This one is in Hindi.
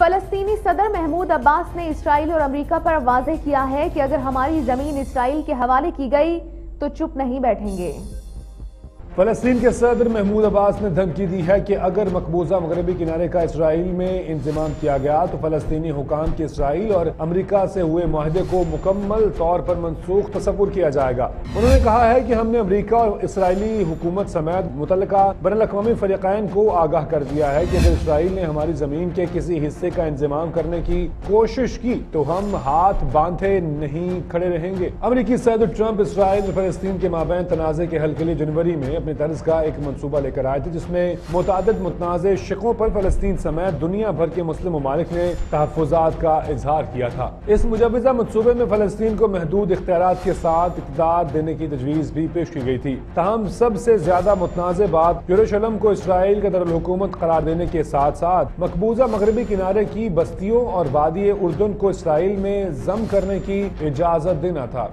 फलस्तीनी सदर महमूद अब्बास ने इसराइल और अमेरिका पर वाजे किया है कि अगर हमारी ज़मीन इसराइल के हवाले की गई तो चुप नहीं बैठेंगे। फलस्तीन के सदर महमूद अब्बास ने धमकी दी है कि अगर मकबूजा मगरबी किनारे का इसराइल में इंतज़ाम किया गया तो फलस्तीनी हुकाम के इसराइल और अमरीका से हुए माहदे को मुकम्मल तौर पर मनसूख तस्वुर किया जाएगा। उन्होंने कहा है कि हमने अमरीका और इसराइली हुकूमत समेत मुतल बैन अवी फरीकैन को आगाह कर दिया है कि अगर इसराइल ने हमारी ज़मीन के किसी हिस्से का इंतज़ाम करने की कोशिश की तो हम हाथ बांधे नहीं खड़े रहेंगे। अमरीकी सदर ट्रंप इसराइल फलस्तीन के माबेन तनाजे के हल के लिए जनवरी में अपनी तर्ज का एक मनसूबा लेकर आए थे, जिसमें मुतद मुतनाज़ शिकों पर फलस्तीन समेत दुनिया भर के मुस्लिम ममालिक ने तहफात का इजहार किया था। इस मुजवजा मनसूबे में फलस्तीन को महदूद इख्तियार के साथ इकदार देने की तजवीज़ भी पेश की गई थी। तहम सबसे ज़्यादा मुतनाज़ बात यरूशलम को इसराइल का दरकूमत करार देने के साथ साथ मकबूजा मगरबी किनारे की बस्तियों और वादी उर्दन को इसराइल में जम करने की इजाज़त देना था।